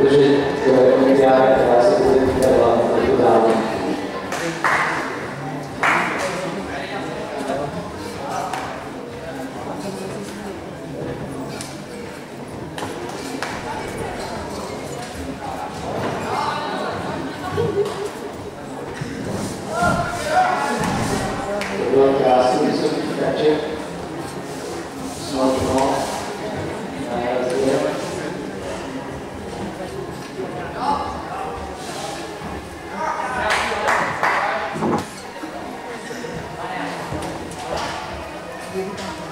protože to je nějaká, která se bude týkala to dávno. Thank you. Obrigado.